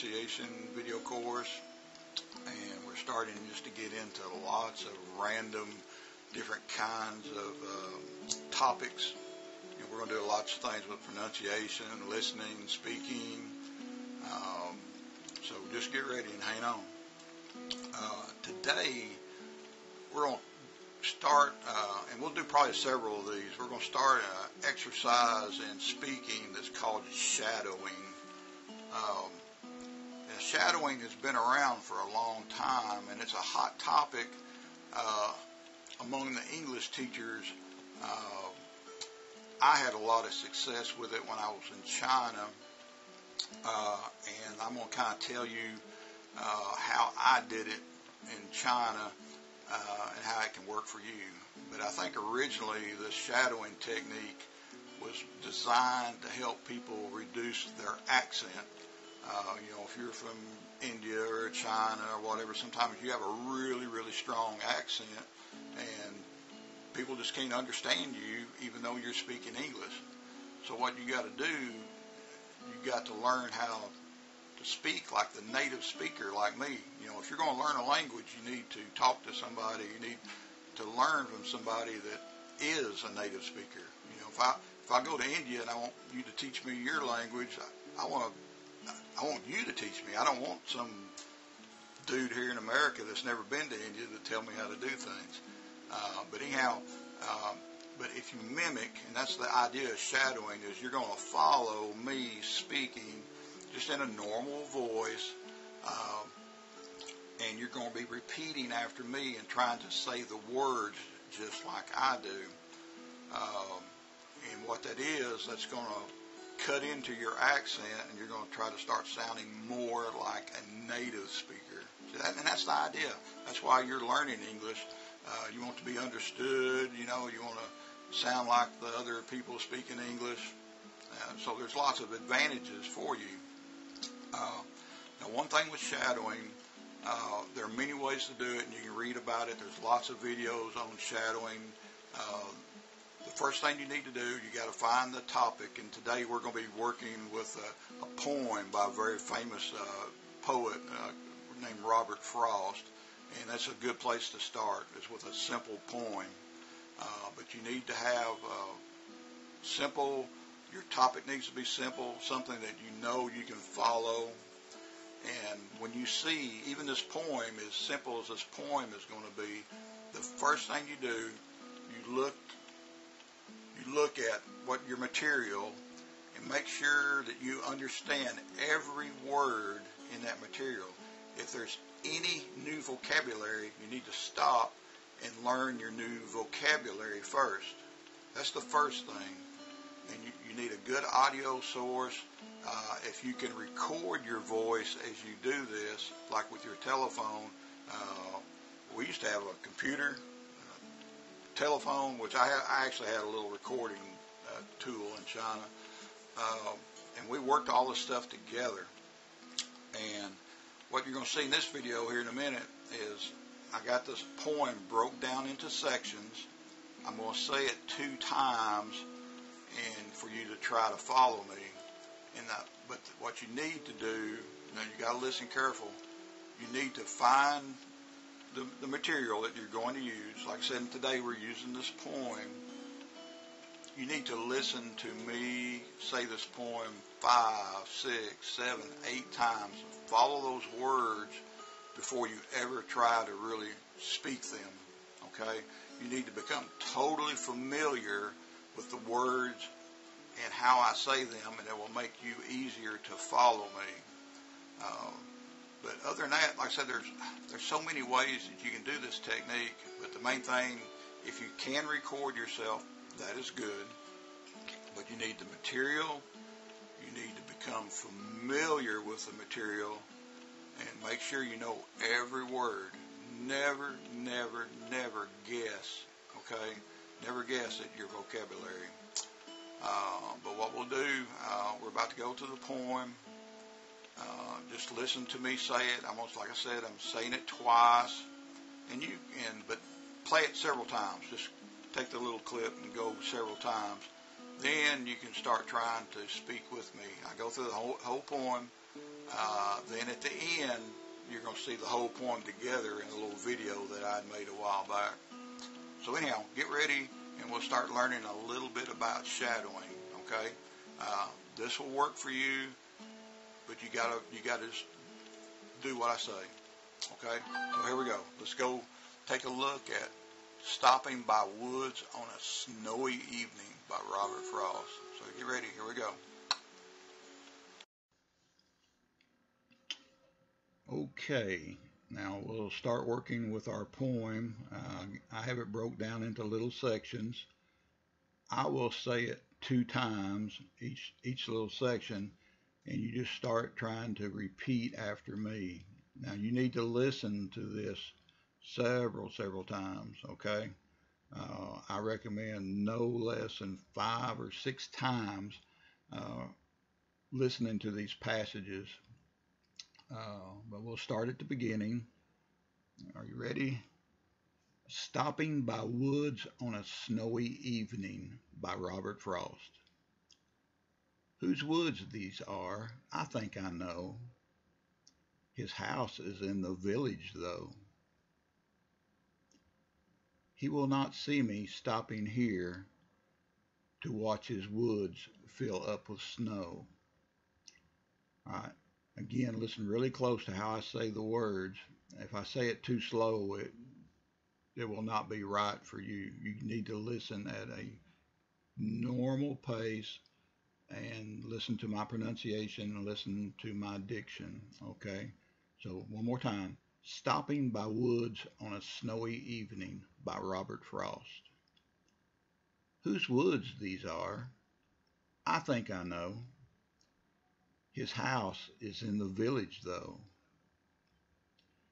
pronunciation video course, and we're starting just to get into lots of random, different kinds of uh, topics. Know, we're going to do lots of things with pronunciation, listening, speaking. Um, so just get ready and hang on. Uh, today, we're going to start, uh, and we'll do probably several of these. We're going to start an exercise in speaking that's called shadowing. Um, shadowing has been around for a long time, and it's a hot topic uh, among the English teachers. Uh, I had a lot of success with it when I was in China, uh, and I'm going to kind of tell you uh, how I did it in China uh, and how it can work for you. But I think originally the shadowing technique was designed to help people reduce their accent. Uh, you know, if you're from India or China or whatever, sometimes you have a really, really strong accent and people just can't understand you even though you're speaking English. So what you got to do, you got to learn how to speak like the native speaker like me. You know, if you're going to learn a language, you need to talk to somebody. You need to learn from somebody that is a native speaker. You know, if I if I go to India and I want you to teach me your language, I, I want to I want you to teach me. I don't want some dude here in America that's never been to India to tell me how to do things. Uh, but anyhow, uh, but if you mimic, and that's the idea of shadowing, is you're going to follow me speaking just in a normal voice, um, and you're going to be repeating after me and trying to say the words just like I do. Um, and what that is, that's going to cut into your accent, and you're going to try to start sounding more like a native speaker. So that, and that's the idea. That's why you're learning English. Uh, you want to be understood. You know, you want to sound like the other people speaking English. Uh, so there's lots of advantages for you. Uh, now, one thing with shadowing, uh, there are many ways to do it, and you can read about it. There's lots of videos on shadowing. Uh, the first thing you need to do, you got to find the topic. And today we're going to be working with a, a poem by a very famous uh, poet uh, named Robert Frost, and that's a good place to start. Is with a simple poem. Uh, but you need to have uh, simple your topic needs to be simple, something that you know you can follow. And when you see, even this poem, as simple as this poem is going to be, the first thing you do, you look, look at what your material, and make sure that you understand every word in that material. If there's any new vocabulary, you need to stop and learn your new vocabulary first. That's the first thing and you, you need a good audio source. Uh, if you can record your voice as you do this, like with your telephone, uh, we used to have a computer, telephone, which I, I actually had a little recording uh, tool in China, uh, and we worked all this stuff together. And what you're going to see in this video here in a minute is I got this poem broke down into sections. I'm going to say it two times and for you to try to follow me. And that, but what you need to do, now you got to listen careful. You need to find the, the material that you're going to use. Like I said, today we're using this poem. You need to listen to me say this poem five, six, seven, eight times. Follow those words before you ever try to really speak them. Okay? You need to become totally familiar with the words and how I say them, and it will make you easier to follow me. Um, other than that, like I said, there's there's so many ways that you can do this technique. But the main thing, if you can record yourself, that is good. But you need the material. You need to become familiar with the material, and make sure you know every word. Never, never, never guess. Okay never guess at your vocabulary. Uh, but what we'll do, uh, we're about to go to the poem. Uh, just listen to me say it. Almost like I said, I'm saying it twice, and you and but play it several times. Just take the little clip and go several times. Then you can start trying to speak with me. I go through the whole, whole poem. Uh, then at the end, you're going to see the whole poem together in a little video that I'd made a while back. So anyhow, get ready and we'll start learning a little bit about shadowing. Okay, uh, this will work for you, but you gotta you gotta do what I say. Okay, so here we go. Let's go take a look at Stopping by Woods on a Snowy Evening by Robert Frost. So get ready. Here we go. Okay, now we'll start working with our poem. Uh, I have it broke down into little sections. I will say it two times each each little section, and you just start trying to repeat after me. Now you need to listen to this several several times. Okay, uh, I recommend no less than five or six times uh, listening to these passages uh, but we'll start at the beginning. Are you ready? Stopping by Woods on a Snowy Evening by Robert Frost. Whose woods these are, I think I know. His house is in the village, though. He will not see me stopping here to watch his woods fill up with snow. Right, Again, listen really close to how I say the words. If I say it too slow, it it will not be right for you. You need to listen at a normal pace and listen to my pronunciation and listen to my diction. Okay? So, one more time. Stopping by Woods on a Snowy Evening by Robert Frost. Whose woods these are? I think I know. His house is in the village, though.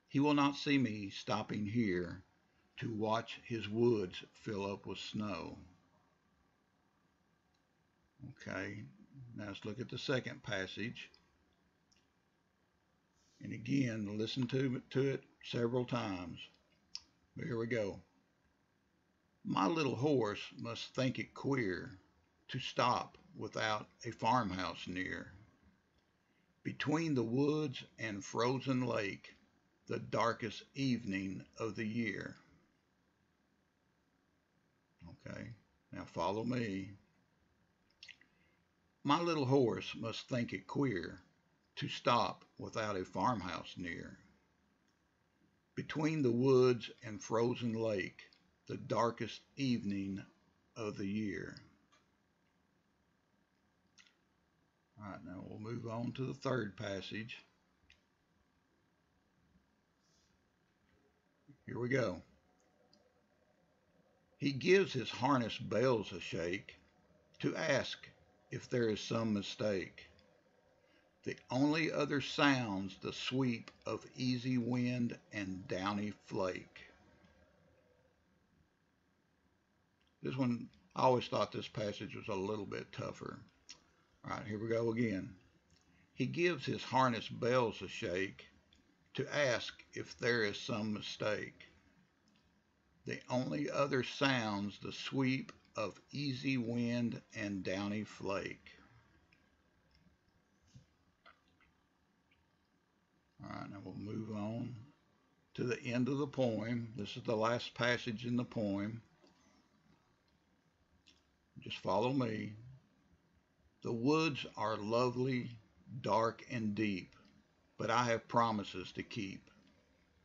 He will not see me stopping here to watch his woods fill up with snow. Okay, now let's look at the second passage. And again, listen to, to it several times. But here we go. My little horse must think it queer to stop without a farmhouse near. Between the woods and frozen lake, the darkest evening of the year. Okay, now follow me. My little horse must think it queer to stop without a farmhouse near. Between the woods and frozen lake, the darkest evening of the year. All right, now we'll move on to the third passage. Here we go. He gives his harness bells a shake to ask if there is some mistake. The only other sounds the sweep of easy wind and downy flake. This one, I always thought this passage was a little bit tougher. All right, here we go again. He gives his harness bells a shake to ask if there is some mistake. The only other sounds the sweep of easy wind and downy flake. All right, now we'll move on to the end of the poem. This is the last passage in the poem. Just follow me. The woods are lovely, dark, and deep, but I have promises to keep,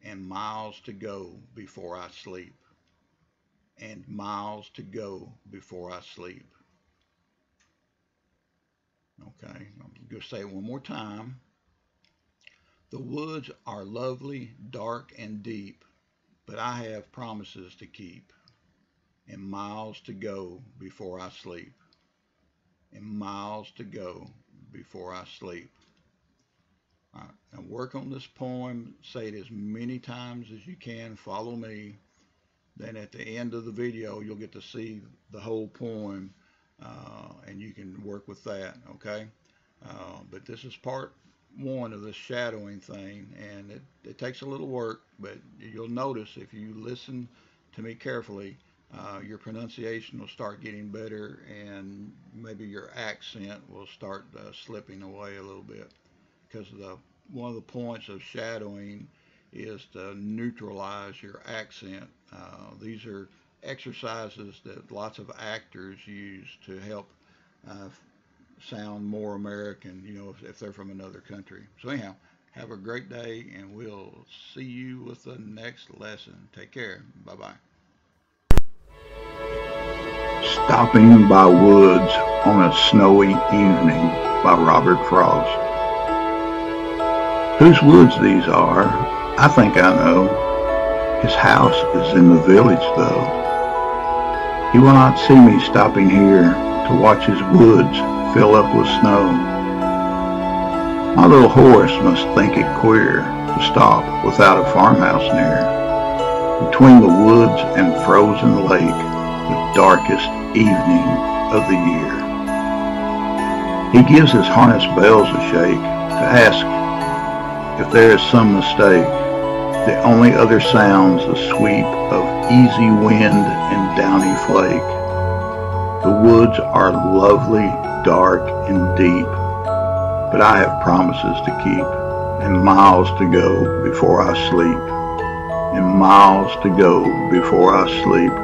and miles to go before I sleep, and miles to go before I sleep. Okay, I'm going to say it one more time. The woods are lovely, dark, and deep, but I have promises to keep, and miles to go before I sleep and miles to go before I sleep. Right, now work on this poem, say it as many times as you can, follow me. Then at the end of the video, you'll get to see the whole poem uh, and you can work with that, okay? Uh, but this is part one of the shadowing thing and it, it takes a little work, but you'll notice if you listen to me carefully, uh, your pronunciation will start getting better and maybe your accent will start uh, slipping away a little bit because of the one of the points of shadowing is to neutralize your accent. Uh, these are exercises that lots of actors use to help uh, sound more American, you know, if, if they're from another country. So anyhow, have a great day and we'll see you with the next lesson. Take care. Bye-bye. Stopping by Woods on a Snowy Evening by Robert Frost. Whose woods these are, I think I know. His house is in the village, though. He will not see me stopping here to watch his woods fill up with snow. My little horse must think it queer to stop without a farmhouse near. Between the woods and frozen lake, the darkest evening of the year. He gives his harness bells a shake to ask if there is some mistake. The only other sounds the sweep of easy wind and downy flake. The woods are lovely, dark, and deep, but I have promises to keep and miles to go before I sleep, and miles to go before I sleep